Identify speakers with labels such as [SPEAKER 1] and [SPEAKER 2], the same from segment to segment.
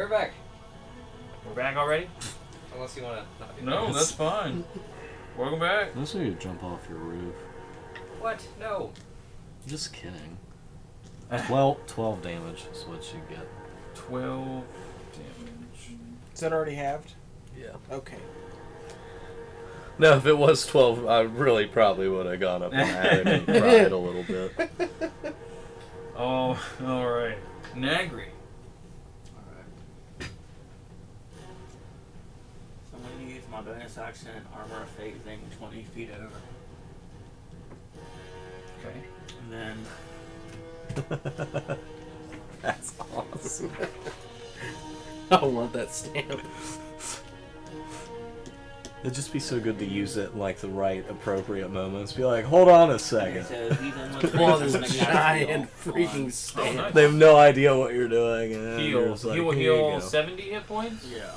[SPEAKER 1] Alright, we're back.
[SPEAKER 2] We're back already?
[SPEAKER 1] Unless you want to
[SPEAKER 2] No, that's fine. Welcome back.
[SPEAKER 3] Unless you jump off your roof.
[SPEAKER 1] What? No.
[SPEAKER 3] Just kidding. Well, 12 damage is what you get.
[SPEAKER 2] 12 damage.
[SPEAKER 4] Is that already halved?
[SPEAKER 5] Yeah.
[SPEAKER 4] Okay.
[SPEAKER 5] No, if it was 12, I really probably would have gone up and added and cried a little bit.
[SPEAKER 2] Oh, alright.
[SPEAKER 6] Nagrie. My bonus action and armor of phasing 20 feet over.
[SPEAKER 2] Okay.
[SPEAKER 6] And then
[SPEAKER 5] That's awesome. I want that stamp. It'd just be so good to use it in like the right appropriate moments. Be like, hold on a second.
[SPEAKER 6] so even
[SPEAKER 5] Well,
[SPEAKER 6] this, I'm
[SPEAKER 5] this
[SPEAKER 6] gonna cast
[SPEAKER 5] giant freaking
[SPEAKER 6] on-
[SPEAKER 5] stamp.
[SPEAKER 2] nice.
[SPEAKER 5] They have no idea what you're doing. And
[SPEAKER 2] Heal.
[SPEAKER 5] you're just like,
[SPEAKER 2] he will heal 70 hit points.
[SPEAKER 6] Yeah.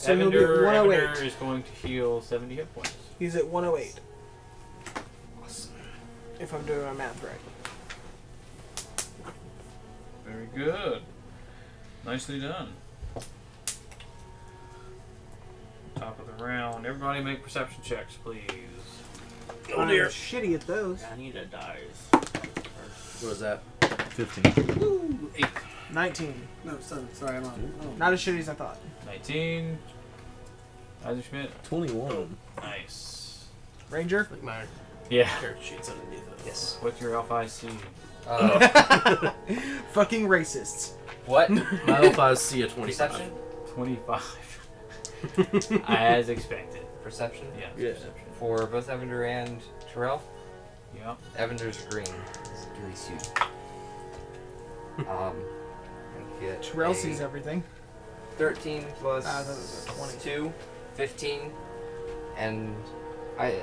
[SPEAKER 4] So he'll be
[SPEAKER 2] Evendur,
[SPEAKER 4] 108.
[SPEAKER 2] Evendur is going to heal 70 hit points.
[SPEAKER 4] He's at 108. Awesome. If I'm doing my math right.
[SPEAKER 2] Very good. Nicely done. Top of the round. Everybody make perception checks, please.
[SPEAKER 5] Oh
[SPEAKER 4] I'm
[SPEAKER 5] dear.
[SPEAKER 4] shitty at those.
[SPEAKER 6] I need a dice.
[SPEAKER 5] What was that?
[SPEAKER 3] 15.
[SPEAKER 2] Ooh, 8.
[SPEAKER 4] 19.
[SPEAKER 7] No, seven. Sorry, I'm on. Oh.
[SPEAKER 4] Not as shitty as I thought.
[SPEAKER 2] 19. Isaac Schmidt.
[SPEAKER 5] 21.
[SPEAKER 2] Nice.
[SPEAKER 4] Ranger?
[SPEAKER 5] Like my
[SPEAKER 2] Yeah.
[SPEAKER 5] character sheet's underneath it.
[SPEAKER 1] Yes.
[SPEAKER 2] What's your Alpha IC?
[SPEAKER 1] Uh,
[SPEAKER 4] Fucking racists.
[SPEAKER 1] what?
[SPEAKER 5] My L5 C a 25.
[SPEAKER 1] Perception?
[SPEAKER 2] 25. As expected.
[SPEAKER 1] Perception?
[SPEAKER 2] Yeah.
[SPEAKER 5] Yeah.
[SPEAKER 2] Perception.
[SPEAKER 1] For both Evendur and Terrell?
[SPEAKER 2] Yep.
[SPEAKER 1] Evendur's green. It's really sweet. Um, I get
[SPEAKER 4] Terrell sees everything.
[SPEAKER 1] 13 plus
[SPEAKER 4] Ah, I thought it was a 20.
[SPEAKER 1] 2, 15, and I.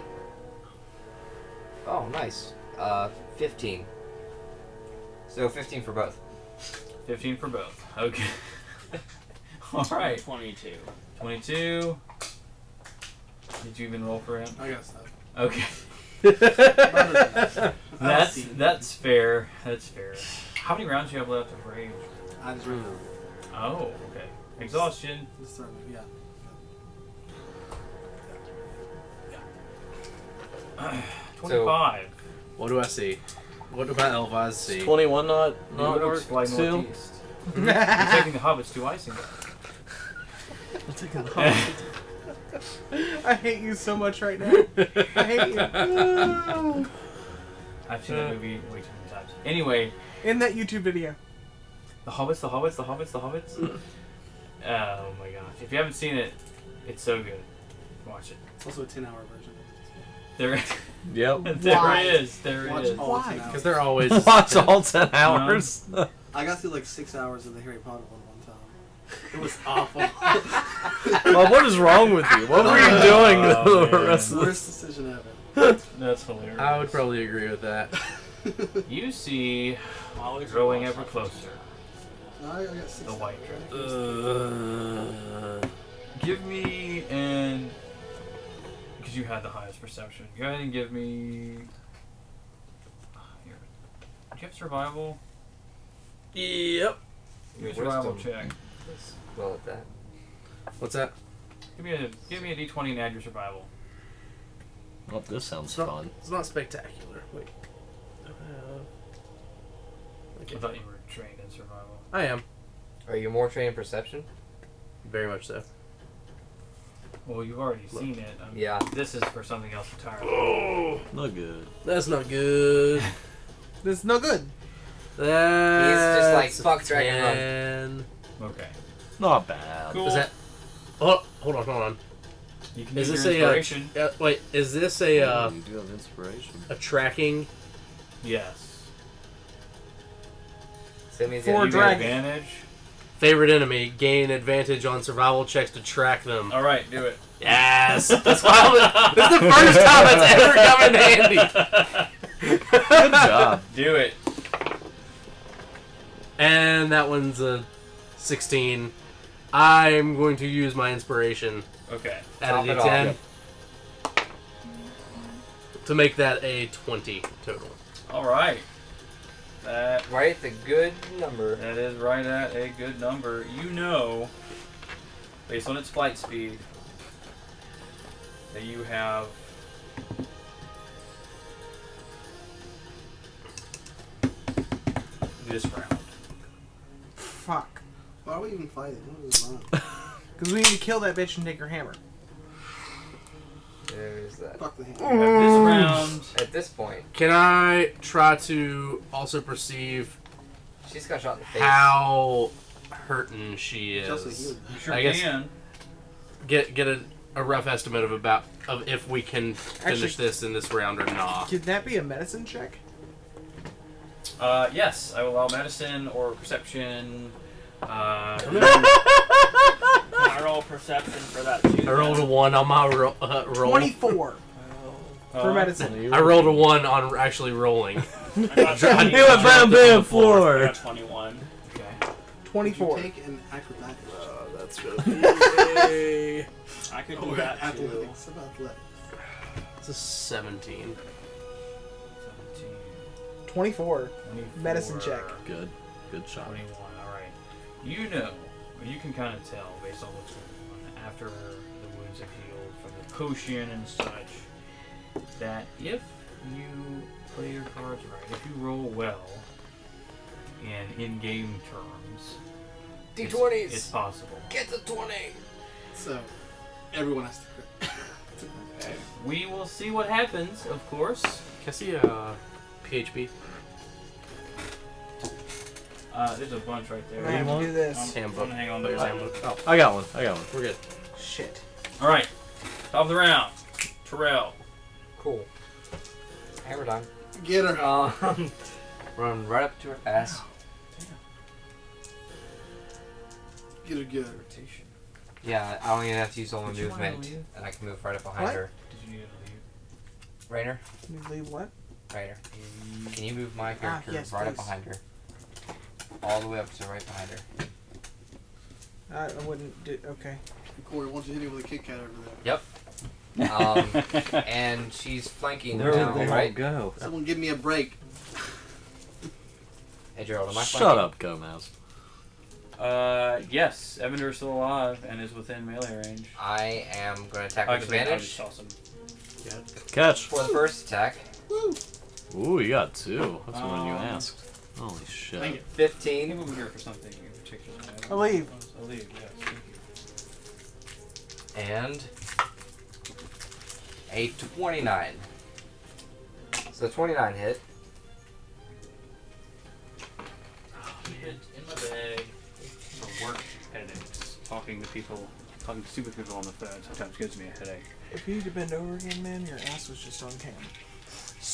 [SPEAKER 1] Oh, nice. Uh, 15. So 15 for both.
[SPEAKER 2] 15 for both. Okay. Alright.
[SPEAKER 6] 22.
[SPEAKER 2] 22. Did you even roll for him?
[SPEAKER 7] I guess so.
[SPEAKER 2] Okay. That's that's fair. That's fair. How many rounds do you have left of rage?
[SPEAKER 7] I just ran out.
[SPEAKER 2] Oh, okay. Exhaustion.
[SPEAKER 7] Just throwing it, yeah.
[SPEAKER 2] 25.
[SPEAKER 5] What do I see? What do my L5 see?
[SPEAKER 3] 21 not,
[SPEAKER 2] You
[SPEAKER 3] not
[SPEAKER 2] would
[SPEAKER 3] work
[SPEAKER 2] fly
[SPEAKER 3] too?
[SPEAKER 2] You're taking the hobbits to icing.
[SPEAKER 3] I'm taking the
[SPEAKER 4] I hate you so much right now. I hate you.
[SPEAKER 2] I've seen that uh, movie way too many times. Anyway,
[SPEAKER 4] In that YouTube video.
[SPEAKER 2] The hobbits, the hobbits, the hobbits, the hobbits. oh my gosh! If you haven't seen it, it's so good. Watch it.
[SPEAKER 7] It's also a 10 hour version.
[SPEAKER 2] There,
[SPEAKER 5] Yep.
[SPEAKER 2] there
[SPEAKER 4] Why?
[SPEAKER 2] is. There
[SPEAKER 7] Watch
[SPEAKER 2] is.
[SPEAKER 7] all
[SPEAKER 4] Why?
[SPEAKER 5] Because they're always.
[SPEAKER 3] Watch all 10 hours.
[SPEAKER 7] I got through like six hours of the Harry Potter one one time. It was awful.
[SPEAKER 5] well, what is wrong with you? What were you oh, doing
[SPEAKER 2] Oh,
[SPEAKER 5] the
[SPEAKER 2] man.
[SPEAKER 5] rest of
[SPEAKER 7] Worst decision ever.
[SPEAKER 2] That's hilarious.
[SPEAKER 5] I would probably agree with that.
[SPEAKER 2] You see,
[SPEAKER 6] Always
[SPEAKER 2] growing ever closer,
[SPEAKER 7] No, I I got six
[SPEAKER 2] the white dress.
[SPEAKER 5] Uh,
[SPEAKER 2] Give me and because you had the highest perception. Go ahead and give me. Here. Do you have survival?
[SPEAKER 5] yep.
[SPEAKER 2] Give me a survival
[SPEAKER 1] Wisdom.
[SPEAKER 2] check.
[SPEAKER 1] Well, at that.
[SPEAKER 5] What's that?
[SPEAKER 2] Give me a give me a d20 and add your survival.
[SPEAKER 3] Oh, this sounds
[SPEAKER 5] It's not,
[SPEAKER 3] fun.
[SPEAKER 5] it's not spectacular. Wait.
[SPEAKER 2] I thought you were trained in survival.
[SPEAKER 5] I am.
[SPEAKER 1] Are you more trained in perception?
[SPEAKER 5] Very much so.
[SPEAKER 2] Well, you've already seen it. Um,
[SPEAKER 1] Yeah.
[SPEAKER 2] This is for something else entirely.
[SPEAKER 5] Oh,
[SPEAKER 3] Not good.
[SPEAKER 5] that's not good.
[SPEAKER 4] That's is no good.
[SPEAKER 5] That's
[SPEAKER 1] like,
[SPEAKER 5] a
[SPEAKER 1] fuck Dragon Run.
[SPEAKER 5] 10.
[SPEAKER 2] Okay.
[SPEAKER 3] Not bad.
[SPEAKER 2] Cool.
[SPEAKER 5] Is that? Oh, hold on, hold on.
[SPEAKER 2] You can
[SPEAKER 5] Is
[SPEAKER 2] use
[SPEAKER 5] this
[SPEAKER 2] your
[SPEAKER 5] a uh,
[SPEAKER 2] inspiration.
[SPEAKER 5] uh, wait? Is this a uh,
[SPEAKER 3] you do have inspiration.
[SPEAKER 5] a tracking
[SPEAKER 2] yes.
[SPEAKER 1] So that means
[SPEAKER 4] For
[SPEAKER 1] you
[SPEAKER 2] You
[SPEAKER 1] have
[SPEAKER 2] get
[SPEAKER 4] dragon.
[SPEAKER 2] advantage.
[SPEAKER 5] favorite enemy? Gain advantage on survival checks to track them.
[SPEAKER 2] All right, do it.
[SPEAKER 5] Yes, that's why. I was, this is the first time that's ever come in handy.
[SPEAKER 3] Good job.
[SPEAKER 2] Do it.
[SPEAKER 5] And that one's a 16. I'm going to use my inspiration
[SPEAKER 2] Okay.
[SPEAKER 5] at
[SPEAKER 1] Top
[SPEAKER 5] a
[SPEAKER 1] it
[SPEAKER 5] d10
[SPEAKER 1] off.
[SPEAKER 5] to make that a 20 total.
[SPEAKER 2] All right. That
[SPEAKER 1] Right, the good number.
[SPEAKER 2] that is right at a good number. You know, based on its flight speed, that you have this round.
[SPEAKER 4] Fuck.
[SPEAKER 7] Why are we even fighting? What is?
[SPEAKER 4] Because we need to kill that bitch and take her hammer.
[SPEAKER 1] There's that.
[SPEAKER 7] Fuck the hand.
[SPEAKER 2] You have this round.
[SPEAKER 1] At this point,
[SPEAKER 5] Can I try to also perceive
[SPEAKER 1] she's got shot in the face.
[SPEAKER 5] how hurting she
[SPEAKER 7] It's also
[SPEAKER 5] is?
[SPEAKER 7] healing.
[SPEAKER 2] You sure
[SPEAKER 5] I guess-
[SPEAKER 2] can.
[SPEAKER 5] Get get a, a rough estimate of about of if we can finish
[SPEAKER 4] Actually-
[SPEAKER 5] this in this round or not.
[SPEAKER 4] Could that be a medicine check?
[SPEAKER 2] Uh, yes, I will allow medicine or perception. Uh,
[SPEAKER 6] Can I roll perception for that too?
[SPEAKER 5] I rolled a one on my ro- uh, roll.
[SPEAKER 4] 24
[SPEAKER 2] uh,
[SPEAKER 4] for medicine.
[SPEAKER 5] I rolled a one on actually rolling.
[SPEAKER 6] I got
[SPEAKER 5] I
[SPEAKER 6] 20
[SPEAKER 5] knew it, bam,
[SPEAKER 8] bam,
[SPEAKER 6] I
[SPEAKER 8] floor.
[SPEAKER 6] got 21.
[SPEAKER 2] Okay.
[SPEAKER 7] Did
[SPEAKER 4] 24.
[SPEAKER 7] you take an acrobatics?
[SPEAKER 8] Oh, that's good.
[SPEAKER 6] I could
[SPEAKER 7] Oh,
[SPEAKER 6] do that too.
[SPEAKER 7] athletics. About athletics.
[SPEAKER 5] It's a seventeen.
[SPEAKER 2] 17,
[SPEAKER 4] 24.
[SPEAKER 2] 24,
[SPEAKER 4] Medicine check.
[SPEAKER 8] good. Good shot.
[SPEAKER 2] 21. All right. You know, or you can kind of tell based on what's going on after the wounds have healed from the potion and such that if you play your cards right, if you roll well in in-game terms, it's-
[SPEAKER 1] D20s.
[SPEAKER 2] it's possible.
[SPEAKER 1] Get the 20.
[SPEAKER 7] So, everyone has to crit.
[SPEAKER 2] Okay. We will see what happens, of course.
[SPEAKER 5] Can I see uh, a PHB?
[SPEAKER 2] Uh, there's a bunch right there.
[SPEAKER 4] I have to do
[SPEAKER 2] I'm,
[SPEAKER 4] this.
[SPEAKER 5] Handbook.
[SPEAKER 2] I'm gonna hang on to
[SPEAKER 5] Player's
[SPEAKER 2] that.
[SPEAKER 5] handbook.
[SPEAKER 8] Oh, I got one. I got one.
[SPEAKER 5] We're good.
[SPEAKER 4] Shit.
[SPEAKER 2] All right, top of the round, Terrell.
[SPEAKER 1] Cool. Hammer time.
[SPEAKER 7] Get her.
[SPEAKER 1] Um, run right up to her ass.
[SPEAKER 7] Get her good.
[SPEAKER 2] Rotation.
[SPEAKER 1] Yeah, I don't even have to use all my
[SPEAKER 2] Did you wanna
[SPEAKER 1] movement, and I can move right up behind
[SPEAKER 4] What?
[SPEAKER 1] her.
[SPEAKER 2] Did you need to leave?
[SPEAKER 1] Rainer,
[SPEAKER 4] You leave what?
[SPEAKER 1] Rainer, can you move my character
[SPEAKER 4] Ah, yes,
[SPEAKER 1] right up behind her? All the way up to right behind her.
[SPEAKER 4] I, I wouldn't do. Okay.
[SPEAKER 7] Corey, why don't you hit him with a Kit Kat over there?
[SPEAKER 1] Yep. Um, and she's flanking
[SPEAKER 8] Where
[SPEAKER 1] now,
[SPEAKER 8] would they all
[SPEAKER 1] right?
[SPEAKER 8] go?
[SPEAKER 7] Someone give me a break.
[SPEAKER 1] Hey Gerald, am I
[SPEAKER 8] Shut
[SPEAKER 1] flanking?
[SPEAKER 8] up, Gomez.
[SPEAKER 2] Uh, yes, Evendur is still alive and is within melee range.
[SPEAKER 1] I am going to attack with
[SPEAKER 2] Actually, I
[SPEAKER 1] advantage
[SPEAKER 2] just saw some.
[SPEAKER 8] Catch.
[SPEAKER 1] for the first attack.
[SPEAKER 8] Ooh, you got two. That's more than you
[SPEAKER 2] Um,
[SPEAKER 8] asked. Holy shit.
[SPEAKER 2] Thank you. Came
[SPEAKER 1] 15
[SPEAKER 2] over here for something in particular.
[SPEAKER 4] I leave.
[SPEAKER 2] I leave, yes. Thank you.
[SPEAKER 1] and a 29. So 29 hit.
[SPEAKER 2] Oh, hit in my bag for work headaches. Talking to people, talking to stupid people on the phone sometimes gives me a headache.
[SPEAKER 4] If you need to bend over again, man, your ass was just on cam.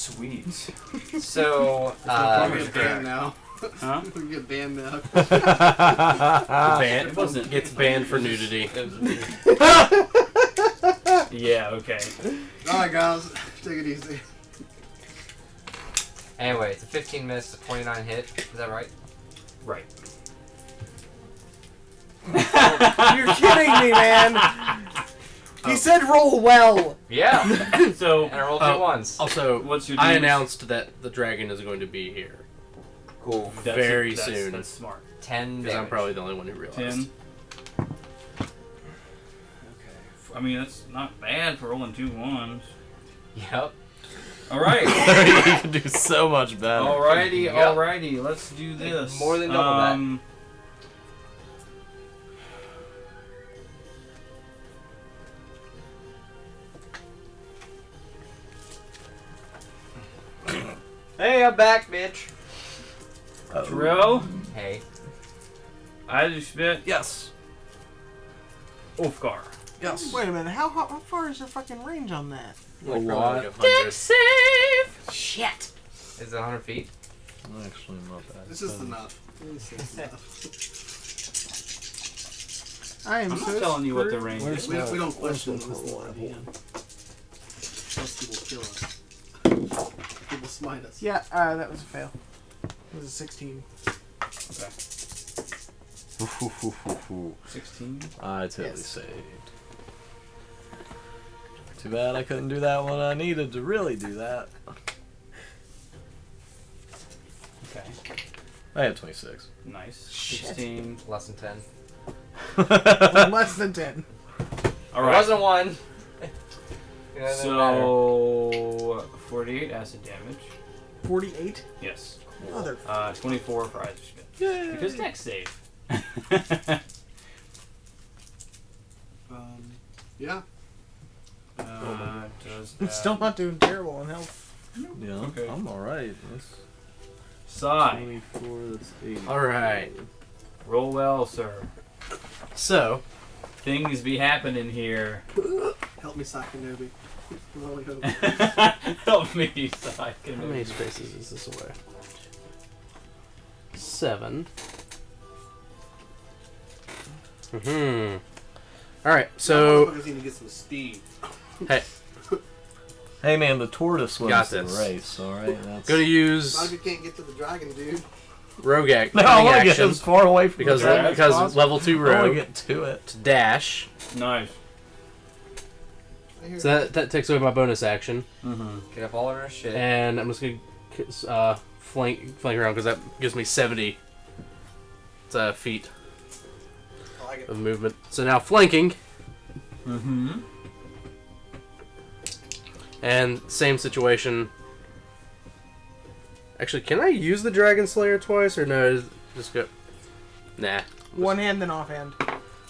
[SPEAKER 2] Sweet.
[SPEAKER 1] So,
[SPEAKER 7] We're
[SPEAKER 1] uh,
[SPEAKER 7] gonna get banned now.
[SPEAKER 2] Huh?
[SPEAKER 7] We're gonna get banned now.
[SPEAKER 2] Ban- it wasn't.
[SPEAKER 5] Gets banned for nudity.
[SPEAKER 2] yeah. Okay.
[SPEAKER 7] Alright, guys. Take it easy.
[SPEAKER 1] anyway, it's a 15 miss, a 29 hit. Is that right?
[SPEAKER 2] Right.
[SPEAKER 4] You're kidding me, man. He oh. said roll well.
[SPEAKER 1] Yeah.
[SPEAKER 2] So,
[SPEAKER 1] and I rolled
[SPEAKER 5] Oh.
[SPEAKER 1] two ones.
[SPEAKER 5] Also,
[SPEAKER 2] what's your?
[SPEAKER 5] I
[SPEAKER 2] damage?
[SPEAKER 5] announced that the dragon is going to be here
[SPEAKER 1] Cool.
[SPEAKER 2] That's-
[SPEAKER 5] very
[SPEAKER 2] that's-
[SPEAKER 5] soon.
[SPEAKER 2] That's smart.
[SPEAKER 1] 10
[SPEAKER 5] because I'm
[SPEAKER 1] damage.
[SPEAKER 5] probably the only one who realized.
[SPEAKER 2] Ten. Okay. I mean, that's not bad for rolling two ones.
[SPEAKER 1] Yep.
[SPEAKER 2] All right.
[SPEAKER 8] you can do so much better.
[SPEAKER 2] Alrighty,
[SPEAKER 1] Yep.
[SPEAKER 2] alrighty, let's do this.
[SPEAKER 1] More than double that.
[SPEAKER 2] Um,
[SPEAKER 1] Hey, I'm back, bitch.
[SPEAKER 8] Uh,
[SPEAKER 2] Terrell,
[SPEAKER 1] Hey.
[SPEAKER 2] I spit
[SPEAKER 8] Yes.
[SPEAKER 2] Ulfgar.
[SPEAKER 8] Yes.
[SPEAKER 4] Wait a minute. How, how how far is your fucking range on that?
[SPEAKER 5] Like,
[SPEAKER 8] A
[SPEAKER 5] probably
[SPEAKER 8] lot.
[SPEAKER 5] like a hundred.
[SPEAKER 4] Shit.
[SPEAKER 1] Is it 100 feet?
[SPEAKER 8] I'm not actually, not bad.
[SPEAKER 7] This is enough. This is enough.
[SPEAKER 4] I am
[SPEAKER 2] I'm
[SPEAKER 4] so
[SPEAKER 2] not telling you what the range
[SPEAKER 8] Where's
[SPEAKER 2] is.
[SPEAKER 7] We don't, we don't question
[SPEAKER 8] the
[SPEAKER 7] this
[SPEAKER 8] whole
[SPEAKER 7] idea.
[SPEAKER 8] one?
[SPEAKER 7] Most people kill us. People smite us.
[SPEAKER 4] Yeah, uh, that was a fail. It was a 16.
[SPEAKER 2] Okay. Sixteen.
[SPEAKER 8] I totally
[SPEAKER 4] Yes.
[SPEAKER 8] saved. Too bad I couldn't do that when I needed to really do that.
[SPEAKER 2] Okay.
[SPEAKER 8] I had 26.
[SPEAKER 2] Nice.
[SPEAKER 4] Shit.
[SPEAKER 2] 16.
[SPEAKER 1] Less than 10.
[SPEAKER 4] Less than 10.
[SPEAKER 2] All
[SPEAKER 1] It
[SPEAKER 2] right.
[SPEAKER 1] wasn't one. It.
[SPEAKER 2] So 48 acid damage.
[SPEAKER 4] 48?
[SPEAKER 2] Yes.
[SPEAKER 4] Mother.
[SPEAKER 2] Uh, 24 for Isaac Schmidt.
[SPEAKER 8] Yay.
[SPEAKER 2] Because next save.
[SPEAKER 7] Um, yeah.
[SPEAKER 2] uh, does
[SPEAKER 4] I'm
[SPEAKER 2] that.
[SPEAKER 4] still not doing terrible in health.
[SPEAKER 8] Yeah,
[SPEAKER 2] Okay.
[SPEAKER 8] I'm alright. That's
[SPEAKER 2] Sigh.
[SPEAKER 8] 24, that's 80.
[SPEAKER 5] All right.
[SPEAKER 2] Roll well, sir.
[SPEAKER 5] So,
[SPEAKER 2] Things be happening here.
[SPEAKER 7] Help me, Sakanobi. I'm hope.
[SPEAKER 2] Help me, so I can.
[SPEAKER 5] how many spaces is this away? Seven. Hmm. All right. So,
[SPEAKER 7] Motherfuckers need to get some speed.
[SPEAKER 8] Hey man, the tortoise wins
[SPEAKER 5] Got
[SPEAKER 8] the
[SPEAKER 5] this.
[SPEAKER 8] race, alright? That's...
[SPEAKER 5] gonna use
[SPEAKER 7] Naga can't get to the dragon, dude.
[SPEAKER 5] rogue act-
[SPEAKER 8] No, I
[SPEAKER 5] cunning
[SPEAKER 8] want to get
[SPEAKER 5] action
[SPEAKER 8] as far away from
[SPEAKER 5] because
[SPEAKER 8] the dragon as
[SPEAKER 5] because
[SPEAKER 8] possible.
[SPEAKER 5] level two
[SPEAKER 8] I want to
[SPEAKER 5] rogue
[SPEAKER 8] get to it.
[SPEAKER 5] to dash.
[SPEAKER 2] Nice.
[SPEAKER 7] I
[SPEAKER 5] So that, that takes away my bonus action,
[SPEAKER 2] Mm-hmm.
[SPEAKER 1] Get up all of our shit.
[SPEAKER 5] and I'm just gonna uh, flank flank around because that gives me seventy. uh, feet
[SPEAKER 7] I like it.
[SPEAKER 5] of movement. So now flanking,
[SPEAKER 2] Mm-hmm.
[SPEAKER 5] and same situation. Actually, can I use the Dragon Slayer twice, or no? Just go. Nah.
[SPEAKER 4] One hand, then offhand.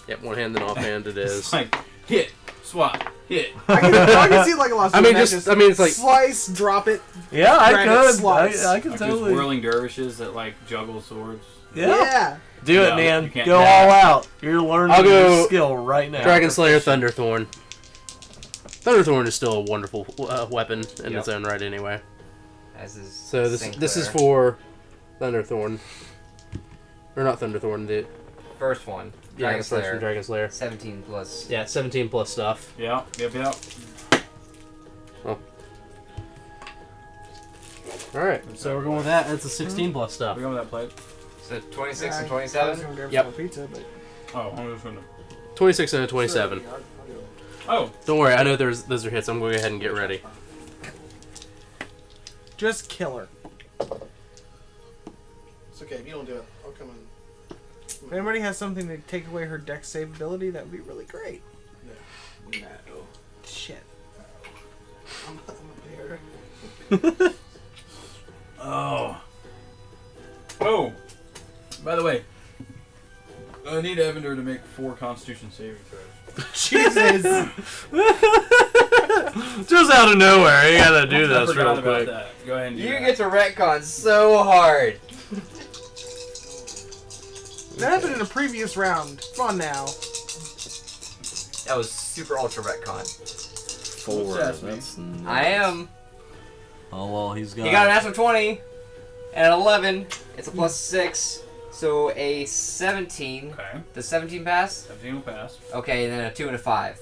[SPEAKER 5] Yep, one hand, then offhand it
[SPEAKER 2] It's like hit, swat, hit.
[SPEAKER 4] I can, I can see like a lot of
[SPEAKER 5] I mean,
[SPEAKER 4] that
[SPEAKER 5] just I mean, it's like
[SPEAKER 4] slice, drop it.
[SPEAKER 8] Yeah, I
[SPEAKER 4] Dragon
[SPEAKER 8] could.
[SPEAKER 4] slice.
[SPEAKER 8] I, I could
[SPEAKER 2] Like
[SPEAKER 8] totally.
[SPEAKER 2] whirling dervishes that like juggle swords.
[SPEAKER 8] Yeah. Do
[SPEAKER 2] No,
[SPEAKER 8] it, man. Go
[SPEAKER 2] do
[SPEAKER 8] all out. You're learning
[SPEAKER 5] I'll go
[SPEAKER 8] your skill right now.
[SPEAKER 5] Dragon Slayer Thunderthorn. Thunderthorn is still a wonderful uh, weapon in
[SPEAKER 1] Yep.
[SPEAKER 5] its own right, anyway.
[SPEAKER 1] As is
[SPEAKER 5] So this this is for Thunderthorn, or not Thunderthorn, the
[SPEAKER 1] first one.
[SPEAKER 5] yeah,
[SPEAKER 1] Dragon
[SPEAKER 5] the first from
[SPEAKER 1] Slayer.
[SPEAKER 5] Dragon Slayer.
[SPEAKER 1] 17 plus.
[SPEAKER 5] Yeah, 17 plus stuff.
[SPEAKER 2] Yeah, yep, yep. Oh.
[SPEAKER 5] All right, so we're going with that. That's a hmm. 16 plus stuff.
[SPEAKER 2] We're going with that plate?
[SPEAKER 1] So 26 and
[SPEAKER 4] I- I was
[SPEAKER 1] 27.
[SPEAKER 4] gonna
[SPEAKER 5] Yep.
[SPEAKER 4] Pizza, but
[SPEAKER 2] Oh, I'm just gonna.
[SPEAKER 5] 26 and a 27.
[SPEAKER 7] Sure, I'll- I'll do it.
[SPEAKER 2] Oh,
[SPEAKER 5] Don't worry, I know there's those are hits. I'm going to go ahead and get ready.
[SPEAKER 4] just kill her.
[SPEAKER 7] It's okay. If you don't do it, I'll come in.
[SPEAKER 4] If anybody has something to take away her dex save ability, that would be really great.
[SPEAKER 7] No.
[SPEAKER 4] Shit.
[SPEAKER 7] I'm, I'm a bear.
[SPEAKER 2] oh, oh. By the way, I need Evendur to make four Constitution saving throws.
[SPEAKER 4] Jesus.
[SPEAKER 8] Just out of nowhere, you gotta do
[SPEAKER 2] I
[SPEAKER 8] this real quick.
[SPEAKER 2] that. Go ahead and do
[SPEAKER 1] You
[SPEAKER 2] that.
[SPEAKER 1] get to retcon so hard.
[SPEAKER 4] That happened in a previous round. Come on now.
[SPEAKER 1] That was super ultra retcon.
[SPEAKER 8] Four.
[SPEAKER 2] What's that,
[SPEAKER 8] That's.
[SPEAKER 1] I am.
[SPEAKER 8] Oh well, he's got.
[SPEAKER 1] He got a natural 20 and an 11. It's a plus 6. So a 17.
[SPEAKER 2] Okay,
[SPEAKER 1] Does 17 pass?
[SPEAKER 2] 17 will pass.
[SPEAKER 1] Okay, and then a 2 and a 5.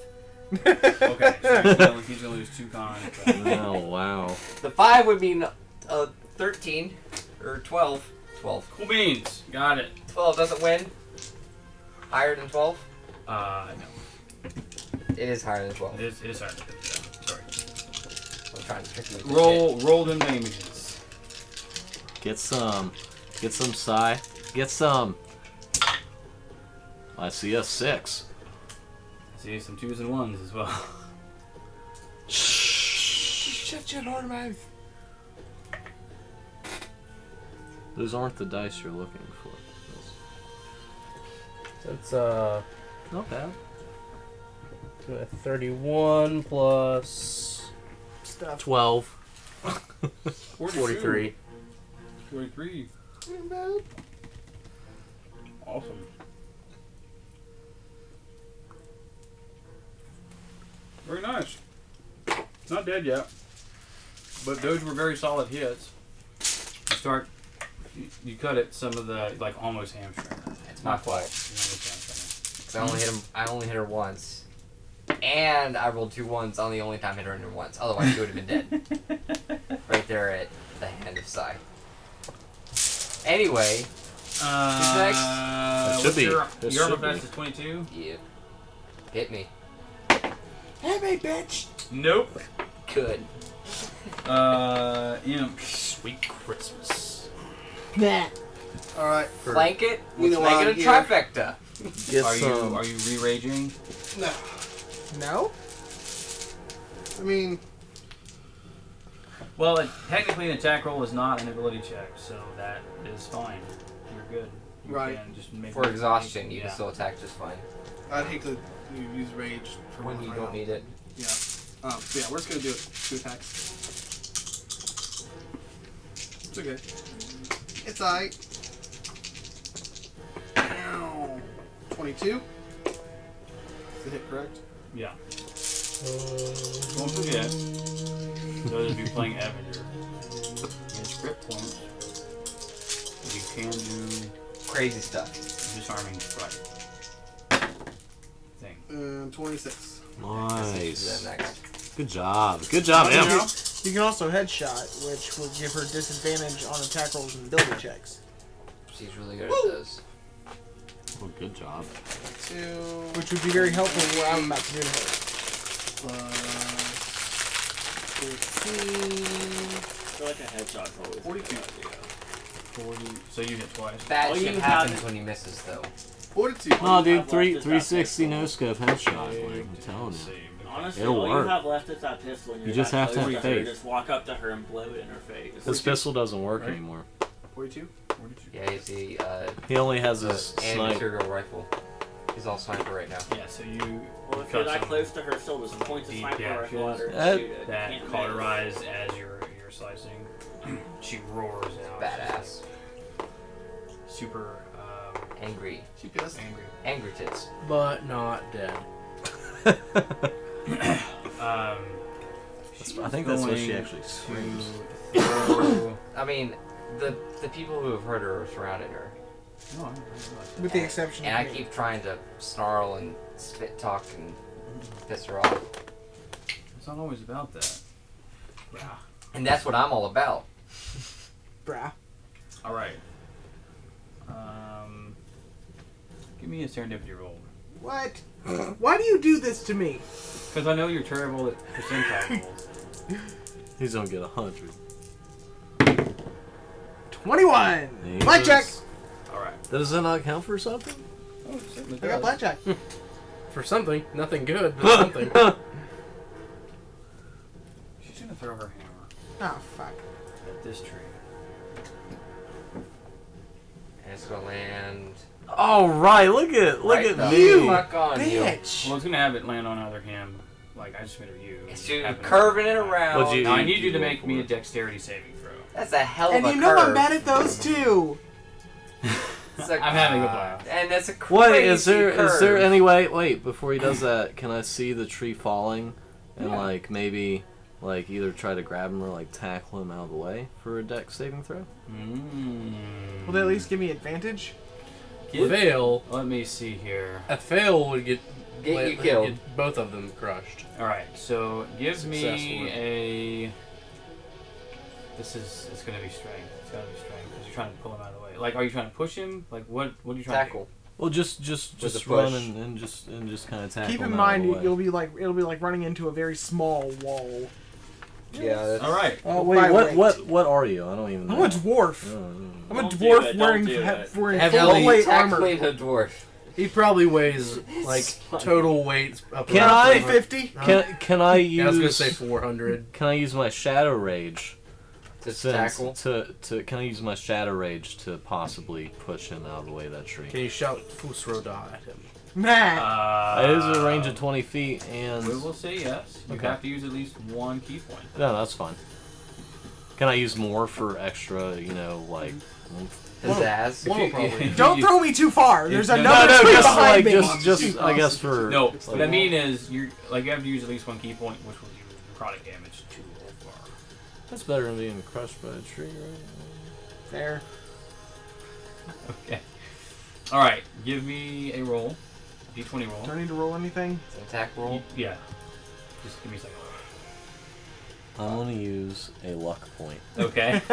[SPEAKER 2] Okay, so he's gonna, lose two con.
[SPEAKER 8] Oh wow.
[SPEAKER 1] The 5 would mean uh, 13 or 12. 12.
[SPEAKER 2] Cool beans. Got it.
[SPEAKER 1] 12 doesn't win. Higher than 12?
[SPEAKER 2] Uh, no.
[SPEAKER 1] It is higher than 12.
[SPEAKER 2] It is, it is hard. Yeah, sorry.
[SPEAKER 1] I'm trying to trick you with this
[SPEAKER 2] Roll, roll them damages.
[SPEAKER 8] Get some. Get some psi. Get some. I see a six.
[SPEAKER 2] See some twos and ones as well. Shh.
[SPEAKER 1] Shut your Lord mouth.
[SPEAKER 8] Those aren't the dice you're looking for.
[SPEAKER 5] So it's uh
[SPEAKER 8] Not bad.
[SPEAKER 5] 31 plus
[SPEAKER 4] Stuff.
[SPEAKER 5] 12, 43.
[SPEAKER 2] 43. Awesome. Very nice. It's not dead yet, but those were very solid hits. You start, you, you cut it some of the like almost hamstring.
[SPEAKER 1] It's my fault. Cause I only hit him. I only hit her once, and I rolled two ones on the only time I hit her once. Otherwise, she would have been dead. right there at the hand of Psy. Anyway,
[SPEAKER 2] Uh,
[SPEAKER 1] next?
[SPEAKER 2] That
[SPEAKER 8] should be-
[SPEAKER 2] Your,
[SPEAKER 8] this
[SPEAKER 2] your
[SPEAKER 8] should
[SPEAKER 2] armor class
[SPEAKER 8] be.
[SPEAKER 2] is 22?
[SPEAKER 1] yeah, hit me.
[SPEAKER 4] Hey, me, bitch.
[SPEAKER 2] Nope.
[SPEAKER 1] Good.
[SPEAKER 2] Uh, imp.
[SPEAKER 5] Sweet Christmas.
[SPEAKER 4] Nah.
[SPEAKER 7] All right.
[SPEAKER 5] For-
[SPEAKER 1] Flank it.
[SPEAKER 7] You
[SPEAKER 1] Let's
[SPEAKER 7] know
[SPEAKER 1] make it a
[SPEAKER 7] here.
[SPEAKER 1] trifecta.
[SPEAKER 8] Get
[SPEAKER 2] Are you are you re-raging?
[SPEAKER 7] No.
[SPEAKER 4] No?
[SPEAKER 7] I mean,
[SPEAKER 2] Well, it, technically, an attack roll is not an ability check, so that is fine. You're good. You
[SPEAKER 7] Right.
[SPEAKER 2] Can just make
[SPEAKER 1] For exhaustion, you
[SPEAKER 2] yeah.
[SPEAKER 1] can still attack just fine.
[SPEAKER 7] I'd hate to use rage for
[SPEAKER 1] When you
[SPEAKER 7] right
[SPEAKER 1] don't
[SPEAKER 7] now.
[SPEAKER 1] need it.
[SPEAKER 7] Yeah. Um, so yeah, we're just gonna do it. Two attacks. It's okay. It's alright. Ow. Twenty-two. Is the hit correct?
[SPEAKER 2] Yeah. Don't forget, those of you playing Avenger, in script points, you can do
[SPEAKER 1] Crazy stuff.
[SPEAKER 2] disarming strike thing.
[SPEAKER 7] And twenty-six.
[SPEAKER 3] Nice.
[SPEAKER 1] that next.
[SPEAKER 3] Good job. Good job,
[SPEAKER 4] You
[SPEAKER 3] man.
[SPEAKER 4] can- You can also headshot, which will give her disadvantage on attack rolls and ability checks.
[SPEAKER 1] She's really good at those.
[SPEAKER 3] Oh, well, good job.
[SPEAKER 7] Two
[SPEAKER 4] Which would be very helpful in what I'm about to do to her.
[SPEAKER 7] plus fifteen.
[SPEAKER 6] I feel like a headshot's always a good
[SPEAKER 7] 42.
[SPEAKER 6] idea.
[SPEAKER 2] Forty. So you hit twice.
[SPEAKER 1] Bad
[SPEAKER 6] All
[SPEAKER 1] shit
[SPEAKER 6] you
[SPEAKER 1] happens
[SPEAKER 6] have-
[SPEAKER 1] when he misses, though.
[SPEAKER 7] Forty-two.
[SPEAKER 3] No, dude, three
[SPEAKER 6] left is that
[SPEAKER 3] 360 no scope headshot. Like, I'm telling you.
[SPEAKER 2] Save.
[SPEAKER 6] Honestly,
[SPEAKER 3] It'll
[SPEAKER 6] all
[SPEAKER 3] work.
[SPEAKER 6] you have left is that pistol. And
[SPEAKER 3] You
[SPEAKER 6] you're
[SPEAKER 3] just have to
[SPEAKER 6] close
[SPEAKER 3] have
[SPEAKER 6] her,
[SPEAKER 3] faith.
[SPEAKER 6] Just walk up to her and blow it in her face.
[SPEAKER 3] This pistol doesn't work
[SPEAKER 2] Right.
[SPEAKER 3] anymore.
[SPEAKER 7] Forty-two.
[SPEAKER 2] Forty-two.
[SPEAKER 1] Yeah, he's the uh,
[SPEAKER 3] He only has his
[SPEAKER 1] sniper rifle. He's all sniper right now.
[SPEAKER 2] Yeah. So you.
[SPEAKER 6] Well, if you're that
[SPEAKER 2] some
[SPEAKER 6] close to her, still just point the sniper rifle at her
[SPEAKER 3] That-
[SPEAKER 6] shoot
[SPEAKER 2] that cauterize as you're you're slicing. she roars out.
[SPEAKER 1] Badass.
[SPEAKER 2] Super um,
[SPEAKER 1] Angry.
[SPEAKER 7] She pissed.
[SPEAKER 2] angry.
[SPEAKER 1] Angry tits.
[SPEAKER 5] But not dead.
[SPEAKER 2] Um,
[SPEAKER 3] I think that's what she actually screams.
[SPEAKER 2] throw-
[SPEAKER 1] I mean, the the people who have heard her are surrounding her,
[SPEAKER 2] No, I don't realize.
[SPEAKER 4] With the exception
[SPEAKER 1] and I
[SPEAKER 4] me.
[SPEAKER 1] keep trying to snarl and spit talk and piss her off,
[SPEAKER 2] It's not always about that. Yeah.
[SPEAKER 1] and that's what I'm all about.
[SPEAKER 4] Brah.
[SPEAKER 2] All right. Um, give me a serendipity roll.
[SPEAKER 4] What? Why do you do this to me?
[SPEAKER 2] Because I know you're terrible at percentile rolls.
[SPEAKER 3] He's gonna get a hundred.
[SPEAKER 4] 21!
[SPEAKER 3] He
[SPEAKER 4] Blackjack!
[SPEAKER 2] All right.
[SPEAKER 3] Does that not count for something?
[SPEAKER 2] Oh, it certainly
[SPEAKER 4] I got
[SPEAKER 2] does.
[SPEAKER 4] blackjack.
[SPEAKER 5] For something. Nothing good, but something.
[SPEAKER 2] She's gonna throw her hammer
[SPEAKER 4] Oh, fuck.
[SPEAKER 2] at this tree.
[SPEAKER 1] And it's gonna land.
[SPEAKER 3] All right, look at look
[SPEAKER 1] right
[SPEAKER 3] at
[SPEAKER 1] the
[SPEAKER 3] me.
[SPEAKER 1] Fuck on you.
[SPEAKER 4] Bitch!
[SPEAKER 2] Well, it's gonna have it land on either him. Like I just made of you.
[SPEAKER 1] It's you curving it around.
[SPEAKER 3] What'd you-
[SPEAKER 2] Now I need you to make
[SPEAKER 3] for
[SPEAKER 2] me a dexterity saving throw.
[SPEAKER 1] That's a hell
[SPEAKER 4] And
[SPEAKER 1] of a And
[SPEAKER 4] you know
[SPEAKER 1] curve.
[SPEAKER 4] I'm bad at those too!
[SPEAKER 1] It's a-
[SPEAKER 2] I'm having a blast.
[SPEAKER 1] And that's a crazy
[SPEAKER 3] What is there? Is there
[SPEAKER 1] curve.
[SPEAKER 3] any way? Wait, before he does that, can I see the tree falling, and
[SPEAKER 2] Yeah.
[SPEAKER 3] like maybe, like either try to grab him or like tackle him out of the way for a dex saving throw?
[SPEAKER 2] Mm.
[SPEAKER 4] Will they at least give me advantage?
[SPEAKER 2] Give-
[SPEAKER 5] fail.
[SPEAKER 2] Let me see here.
[SPEAKER 5] A fail would get,
[SPEAKER 1] Get
[SPEAKER 5] would
[SPEAKER 1] you killed.
[SPEAKER 5] get both of them crushed.
[SPEAKER 2] All right, so give
[SPEAKER 5] Success
[SPEAKER 2] me
[SPEAKER 5] would-
[SPEAKER 2] a. This is it's gonna be strength. It's gotta be strength because you're trying to pull him out of the way. Like, are you trying to push him? Like, what? What are you trying to
[SPEAKER 1] tackle?
[SPEAKER 3] Well, just just
[SPEAKER 1] With
[SPEAKER 3] just run and, and just and just kind of tackle.
[SPEAKER 4] Keep in
[SPEAKER 3] him out of
[SPEAKER 4] mind,
[SPEAKER 3] the way.
[SPEAKER 4] you'll be like it'll be like running into a very small wall.
[SPEAKER 1] Yeah. That's.
[SPEAKER 2] All right.
[SPEAKER 3] Oh
[SPEAKER 4] By
[SPEAKER 3] wait, what
[SPEAKER 4] weight.
[SPEAKER 3] what what are you? I don't even know.
[SPEAKER 4] I'm a dwarf. I'm a
[SPEAKER 6] Don't do
[SPEAKER 4] dwarf
[SPEAKER 6] it, don't
[SPEAKER 4] wearing
[SPEAKER 6] do
[SPEAKER 4] ha-
[SPEAKER 6] it.
[SPEAKER 4] wearing
[SPEAKER 5] Heavily
[SPEAKER 4] full weight
[SPEAKER 1] tackling
[SPEAKER 4] armor.
[SPEAKER 1] a dwarf.
[SPEAKER 5] He probably weighs like total weight up
[SPEAKER 3] Can
[SPEAKER 5] around
[SPEAKER 3] I-
[SPEAKER 5] 400.
[SPEAKER 4] 50?
[SPEAKER 3] Can can I use?
[SPEAKER 5] Yeah, I was gonna say 400.
[SPEAKER 3] Can I use my shadow rage?
[SPEAKER 1] To
[SPEAKER 3] since-
[SPEAKER 1] tackle.
[SPEAKER 3] To to can I use my shadow rage to possibly push him out of the way of that tree?
[SPEAKER 5] Can you shout Fusroda at him?
[SPEAKER 4] Nah.
[SPEAKER 2] Uh,
[SPEAKER 3] it is a range of twenty feet, and
[SPEAKER 2] We will say yes. You
[SPEAKER 3] Okay.
[SPEAKER 2] have to use at least one ki point.
[SPEAKER 3] no, that's fine. Can I use more for extra? You know, like
[SPEAKER 1] Pizzazz.
[SPEAKER 5] One will probably.
[SPEAKER 4] Don't throw me too far. There's
[SPEAKER 2] No, no,
[SPEAKER 4] another
[SPEAKER 3] no,
[SPEAKER 4] tree
[SPEAKER 3] just
[SPEAKER 4] behind
[SPEAKER 3] like
[SPEAKER 4] me.
[SPEAKER 3] just just I guess for
[SPEAKER 2] No,
[SPEAKER 3] like-
[SPEAKER 2] what I mean is you're like you have to use at least one ki point, which will do product damage to Ulfgar.
[SPEAKER 3] That's better than being crushed by a tree, right?
[SPEAKER 4] There.
[SPEAKER 2] Okay. All right. Give me a roll. D20 roll.
[SPEAKER 4] Do I need to roll anything?
[SPEAKER 1] It's an Attack roll.
[SPEAKER 2] Yeah. Just give me a second.
[SPEAKER 3] I'm gonna use a luck point.
[SPEAKER 2] Okay.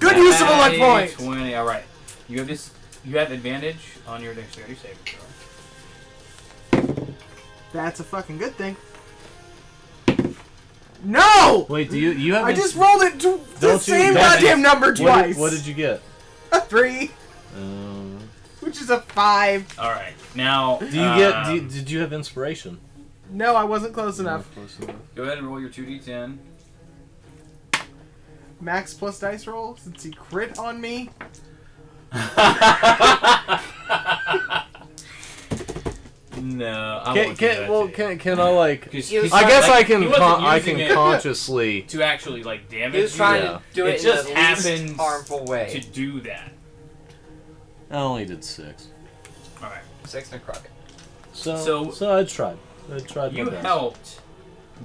[SPEAKER 4] Good use of a luck point.
[SPEAKER 2] Twenty. All right. You have this. You have advantage on your dexterity saving throw.
[SPEAKER 4] That's a fucking good thing. No!
[SPEAKER 3] Wait, do you you have?
[SPEAKER 4] I just rolled it to the
[SPEAKER 3] Don't you-
[SPEAKER 4] same
[SPEAKER 3] don't-
[SPEAKER 4] goddamn number
[SPEAKER 3] what
[SPEAKER 4] twice.
[SPEAKER 3] did, what did you get?
[SPEAKER 4] A three,
[SPEAKER 3] Um,
[SPEAKER 4] which is a five.
[SPEAKER 2] All right. Now,
[SPEAKER 3] do you get?
[SPEAKER 2] um,
[SPEAKER 3] Do you, did you have inspiration?
[SPEAKER 4] No, I wasn't close enough.
[SPEAKER 3] Close enough.
[SPEAKER 2] go ahead and roll your 2d10.
[SPEAKER 4] Max plus dice roll since he crit on me.
[SPEAKER 2] no, I
[SPEAKER 3] Can,
[SPEAKER 2] won't do
[SPEAKER 3] can,
[SPEAKER 2] that
[SPEAKER 3] well,
[SPEAKER 2] to you.
[SPEAKER 3] can, can I like?
[SPEAKER 2] He's-
[SPEAKER 1] He was
[SPEAKER 2] he's
[SPEAKER 3] I guess
[SPEAKER 2] like,
[SPEAKER 3] I can con- I can consciously.
[SPEAKER 2] to actually like damage
[SPEAKER 1] He was
[SPEAKER 2] you
[SPEAKER 1] trying
[SPEAKER 3] Yeah.
[SPEAKER 1] to do it,
[SPEAKER 2] It just
[SPEAKER 1] in the least
[SPEAKER 2] happens
[SPEAKER 1] harmful way.
[SPEAKER 2] to do that.
[SPEAKER 3] I only did six.
[SPEAKER 2] All right.
[SPEAKER 1] Six necrotic.
[SPEAKER 3] So
[SPEAKER 2] So-
[SPEAKER 3] so, I tried. I tried
[SPEAKER 2] You
[SPEAKER 3] best.
[SPEAKER 2] helped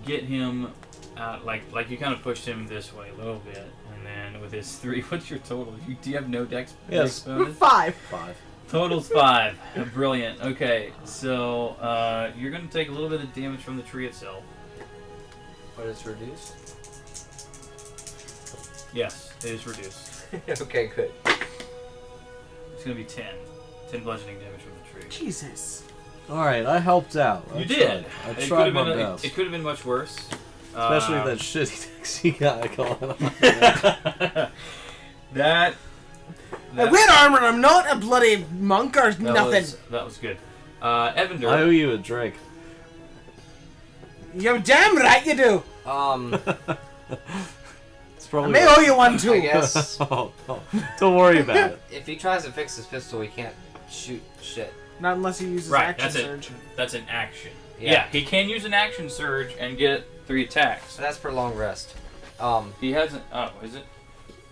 [SPEAKER 2] get him out, like like you kind of pushed him this way a little bit, and then with his three, what's your total? You, do you have no dex,
[SPEAKER 3] Yes.
[SPEAKER 2] dex bonus?
[SPEAKER 4] Five.
[SPEAKER 3] Five.
[SPEAKER 2] Total's five. Brilliant. Okay, so uh, you're gonna take a little bit of damage from the tree itself.
[SPEAKER 1] But it's reduced?
[SPEAKER 2] Yes, it is reduced.
[SPEAKER 1] okay, good.
[SPEAKER 2] It's gonna be 10. 10 bludgeoning damage from the tree.
[SPEAKER 4] Jesus.
[SPEAKER 3] All right, I helped out. I
[SPEAKER 2] You
[SPEAKER 3] tried.
[SPEAKER 2] did.
[SPEAKER 3] I
[SPEAKER 2] It
[SPEAKER 3] tried my
[SPEAKER 2] been.
[SPEAKER 3] best.
[SPEAKER 2] It, it could have been much worse.
[SPEAKER 3] Especially
[SPEAKER 2] Um,
[SPEAKER 3] that shitty taxi guy got going on.
[SPEAKER 2] that.
[SPEAKER 4] I
[SPEAKER 2] that-
[SPEAKER 4] wear armor. I'm not a bloody monk or
[SPEAKER 2] that
[SPEAKER 4] nothing.
[SPEAKER 2] Was, that was good. Uh, Evendur.
[SPEAKER 3] I owe you a drink.
[SPEAKER 4] You're damn right you do.
[SPEAKER 1] Um,
[SPEAKER 3] It's
[SPEAKER 4] I
[SPEAKER 3] probably.
[SPEAKER 4] may owe you one too.
[SPEAKER 1] I guess
[SPEAKER 3] oh, oh, don't worry about it.
[SPEAKER 1] if he tries to fix his pistol, he can't shoot shit.
[SPEAKER 4] Not unless he uses
[SPEAKER 2] Right,
[SPEAKER 4] action
[SPEAKER 2] that's it.
[SPEAKER 4] surge.
[SPEAKER 2] That's an action.
[SPEAKER 1] Yeah.
[SPEAKER 2] Yeah. he can use an action surge and get three attacks.
[SPEAKER 1] That's for long rest. Um,
[SPEAKER 2] He hasn't. Oh, is it?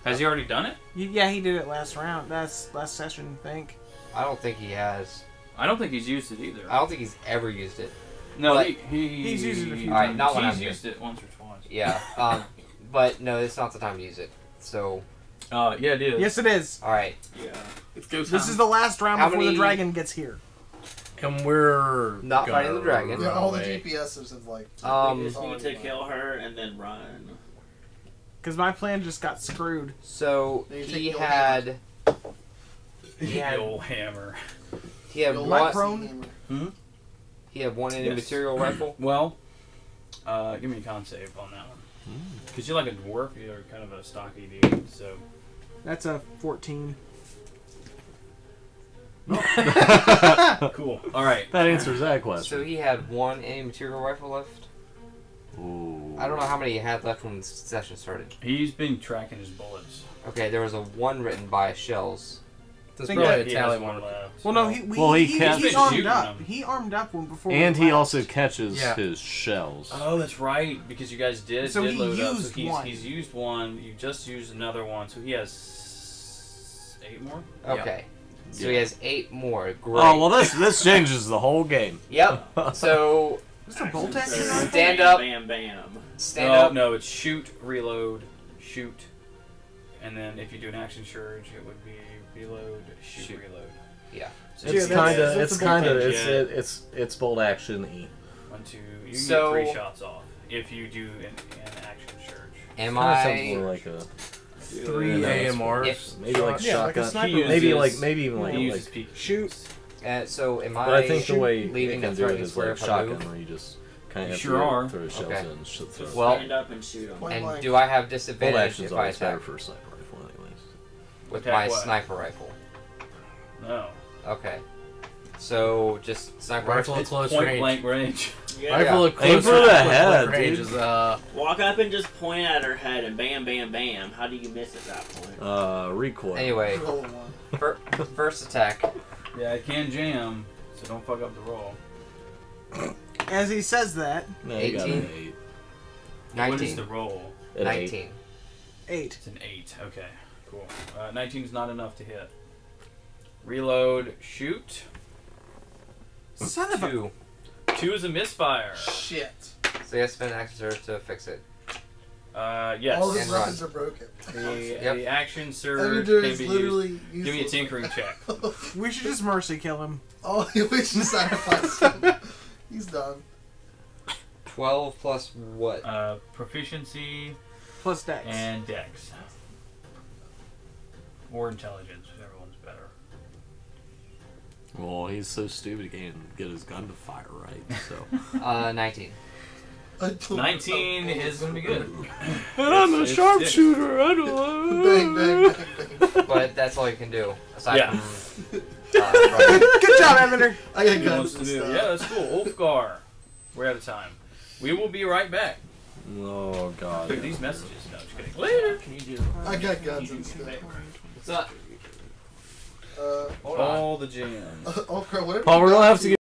[SPEAKER 2] Has he already done it?
[SPEAKER 4] Yeah, he did it last round. That's last session, I think.
[SPEAKER 1] I don't think he has.
[SPEAKER 2] I don't think he's used it either.
[SPEAKER 1] I don't think he's ever used it.
[SPEAKER 2] no,
[SPEAKER 1] but-
[SPEAKER 2] he, he
[SPEAKER 4] He's used it a few
[SPEAKER 1] All right, not when I'm here.
[SPEAKER 2] used it once or twice.
[SPEAKER 1] Yeah. Um, but no, it's not the time to use it. So,
[SPEAKER 2] Uh, yeah, it is.
[SPEAKER 4] Yes, it is.
[SPEAKER 1] all right.
[SPEAKER 6] Yeah.
[SPEAKER 2] It's go
[SPEAKER 4] This is the last round
[SPEAKER 1] How
[SPEAKER 4] before
[SPEAKER 1] many-
[SPEAKER 4] the dragon gets here.
[SPEAKER 5] And we're
[SPEAKER 1] Not
[SPEAKER 5] gonna
[SPEAKER 1] fighting the dragon.
[SPEAKER 5] run
[SPEAKER 7] all the
[SPEAKER 5] away.
[SPEAKER 7] GPSs have like.
[SPEAKER 1] Um,
[SPEAKER 6] we just need to kill her and then run.
[SPEAKER 4] Because my plan just got screwed.
[SPEAKER 1] So
[SPEAKER 7] Then you take
[SPEAKER 1] he
[SPEAKER 7] the old
[SPEAKER 1] had he
[SPEAKER 2] the
[SPEAKER 1] had
[SPEAKER 2] old hammer.
[SPEAKER 1] he had
[SPEAKER 7] You'll
[SPEAKER 1] one
[SPEAKER 7] like
[SPEAKER 4] prone?
[SPEAKER 7] hammer.
[SPEAKER 1] he had one any
[SPEAKER 2] Yes.
[SPEAKER 1] material rifle.
[SPEAKER 2] Well, uh, give me a con save on that one. Because you're like a dwarf, you're kind of a stocky dude, so.
[SPEAKER 4] That's a 14.
[SPEAKER 2] Cool. Alright.
[SPEAKER 3] That answers that question.
[SPEAKER 1] So he had one anti-material rifle left.
[SPEAKER 3] Ooh.
[SPEAKER 1] I don't know how many he had left when the session started.
[SPEAKER 2] He's been tracking his bullets.
[SPEAKER 1] Okay, there was a one written by Shells.
[SPEAKER 5] There's
[SPEAKER 4] Think
[SPEAKER 5] probably
[SPEAKER 4] that
[SPEAKER 5] a
[SPEAKER 2] He has
[SPEAKER 5] tally
[SPEAKER 2] one
[SPEAKER 5] one.
[SPEAKER 2] left.
[SPEAKER 4] Well, no, he, we,
[SPEAKER 3] Well, he
[SPEAKER 4] he,
[SPEAKER 3] can't-
[SPEAKER 4] he, armed
[SPEAKER 2] shooting
[SPEAKER 4] up.
[SPEAKER 2] them.
[SPEAKER 4] He armed up when before. we
[SPEAKER 3] And he
[SPEAKER 4] left.
[SPEAKER 3] also catches
[SPEAKER 5] Yeah.
[SPEAKER 3] his shells.
[SPEAKER 2] Oh, that's right, because you guys did,
[SPEAKER 4] So
[SPEAKER 2] did
[SPEAKER 4] he
[SPEAKER 2] load up. So
[SPEAKER 4] used
[SPEAKER 2] he's,
[SPEAKER 4] one.
[SPEAKER 2] he's used one, you just used another one, so he has s- eight more?
[SPEAKER 1] Okay. So he
[SPEAKER 3] Yeah.
[SPEAKER 1] has eight more. Great.
[SPEAKER 3] Oh well, this this changes the whole game.
[SPEAKER 1] Yep. So
[SPEAKER 4] Is this a bolt
[SPEAKER 6] Action
[SPEAKER 4] action
[SPEAKER 6] surge.
[SPEAKER 1] Stand up.
[SPEAKER 6] Bam, bam.
[SPEAKER 1] stand
[SPEAKER 2] no,
[SPEAKER 1] up.
[SPEAKER 2] no, it's shoot, reload, shoot, and then if you do an action surge, it would be reload, shoot,
[SPEAKER 1] Shoot.
[SPEAKER 2] reload.
[SPEAKER 1] Yeah.
[SPEAKER 2] So
[SPEAKER 3] It's kind of it's kind of it's it, it's it's bolt action e.
[SPEAKER 2] One, two, you can
[SPEAKER 1] So-
[SPEAKER 2] get three shots off if you do an, an action surge.
[SPEAKER 1] Am
[SPEAKER 3] Kinda sounds
[SPEAKER 1] I?
[SPEAKER 3] more like a
[SPEAKER 5] Three
[SPEAKER 3] Yeah,
[SPEAKER 5] AMRs.
[SPEAKER 1] If-
[SPEAKER 3] maybe like
[SPEAKER 4] Yeah, like a
[SPEAKER 3] shotgun.
[SPEAKER 4] sniper
[SPEAKER 2] He
[SPEAKER 3] maybe like maybe even like
[SPEAKER 2] he
[SPEAKER 3] like.
[SPEAKER 2] uses.
[SPEAKER 4] Shoot.
[SPEAKER 1] Uh, so am I?
[SPEAKER 3] But I think the way
[SPEAKER 1] leaving
[SPEAKER 3] you
[SPEAKER 1] the
[SPEAKER 3] can do it is
[SPEAKER 1] square
[SPEAKER 3] like
[SPEAKER 1] if I
[SPEAKER 3] shotgun, where you just kind of
[SPEAKER 2] sure
[SPEAKER 3] throw,
[SPEAKER 2] are.
[SPEAKER 3] throw shells
[SPEAKER 1] Okay.
[SPEAKER 3] in and sh- throw.
[SPEAKER 1] Well-
[SPEAKER 6] Stand up and shoot him.
[SPEAKER 7] Point
[SPEAKER 1] And do I have
[SPEAKER 3] bolt
[SPEAKER 1] disadvantage
[SPEAKER 3] action's
[SPEAKER 1] if I
[SPEAKER 3] always better
[SPEAKER 1] attack
[SPEAKER 3] for a sniper rifle, anyways.
[SPEAKER 1] With my
[SPEAKER 2] what?
[SPEAKER 1] sniper rifle?
[SPEAKER 2] No.
[SPEAKER 1] Okay. So just sniper
[SPEAKER 5] Rifle
[SPEAKER 1] rifle.
[SPEAKER 5] at close
[SPEAKER 2] Point
[SPEAKER 5] range.
[SPEAKER 2] blank range.
[SPEAKER 6] Yeah.
[SPEAKER 5] Rifle at
[SPEAKER 3] Aim
[SPEAKER 5] close
[SPEAKER 3] for
[SPEAKER 5] range,
[SPEAKER 3] the head,
[SPEAKER 5] range
[SPEAKER 3] dude.
[SPEAKER 5] is uh
[SPEAKER 6] Walk up and just point at her head and bam, bam, bam. How do you miss at that point?
[SPEAKER 3] Uh, recoil.
[SPEAKER 1] Anyway,
[SPEAKER 7] Roll a one.
[SPEAKER 1] fir- first attack.
[SPEAKER 2] Yeah, it can jam, so don't fuck up the roll.
[SPEAKER 4] As he says that,
[SPEAKER 3] no, you got an
[SPEAKER 1] 18.
[SPEAKER 3] eight.
[SPEAKER 2] What is the roll?
[SPEAKER 3] An eight.
[SPEAKER 1] Nineteen.
[SPEAKER 4] eight.
[SPEAKER 2] It's an 8. Okay, cool. Uh, 19 is not enough to hit. Reload, shoot.
[SPEAKER 4] Son of a.
[SPEAKER 1] Two.
[SPEAKER 2] is a misfire.
[SPEAKER 7] Shit.
[SPEAKER 1] So you have to spend an action surge to fix it.
[SPEAKER 2] Uh, yes.
[SPEAKER 7] All his
[SPEAKER 1] And run.
[SPEAKER 7] weapons are broken.
[SPEAKER 2] The,
[SPEAKER 1] Yep.
[SPEAKER 2] the action
[SPEAKER 7] All
[SPEAKER 2] surge
[SPEAKER 7] do
[SPEAKER 2] can
[SPEAKER 7] is
[SPEAKER 2] be used.
[SPEAKER 7] literally
[SPEAKER 2] Give me a
[SPEAKER 7] useless.
[SPEAKER 2] tinkering check.
[SPEAKER 4] We should just mercy kill him.
[SPEAKER 7] Oh, you wish to sacrifice him. He's done.
[SPEAKER 1] Twelve plus what?
[SPEAKER 2] Uh, proficiency
[SPEAKER 4] Plus dex.
[SPEAKER 2] and dex. Or intelligence, whichever one's better.
[SPEAKER 3] Well, he's so stupid he can't get his gun to fire right. So
[SPEAKER 1] Uh, nineteen.
[SPEAKER 7] I don't know.
[SPEAKER 2] 19 is going to be good.
[SPEAKER 3] And I'm a
[SPEAKER 2] It's- it's
[SPEAKER 3] sharpshooter. I don't.
[SPEAKER 7] Bang, bang, bang, bang.
[SPEAKER 1] But that's all you can do. Aside
[SPEAKER 2] Yeah.
[SPEAKER 1] from. Uh.
[SPEAKER 4] Good job, Evendur.
[SPEAKER 7] I got guns
[SPEAKER 2] to
[SPEAKER 7] to
[SPEAKER 2] do. Yeah, that's cool. Ulfgar. We're out of time. We will be right back.
[SPEAKER 9] Oh god.
[SPEAKER 2] These messages. No, just kidding. Later.
[SPEAKER 6] Can you do?
[SPEAKER 7] I got guns and stuff.
[SPEAKER 1] What's up?
[SPEAKER 7] Uh,
[SPEAKER 1] Hold on.
[SPEAKER 2] All the jams.
[SPEAKER 7] oh crap, whatever.
[SPEAKER 9] Paul, we're gonna have to get